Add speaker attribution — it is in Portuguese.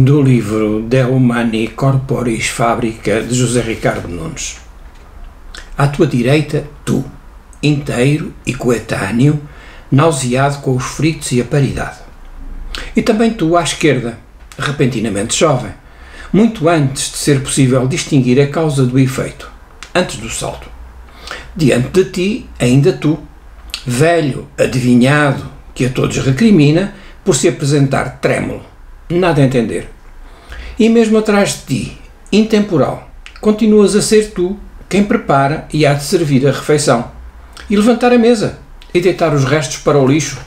Speaker 1: do livro De Humani Corporis Fábrica de José Ricardo Nunes. À tua direita, tu, inteiro e coetâneo, nauseado com os fritos e a paridade. E também tu à esquerda, repentinamente jovem, muito antes de ser possível distinguir a causa do efeito, antes do salto. Diante de ti, ainda tu, velho, adivinhado, que a todos recrimina por se apresentar trêmulo nada a entender. E mesmo atrás de ti, intemporal, continuas a ser tu quem prepara e há de servir a refeição, e levantar a mesa, e deitar os restos para o lixo,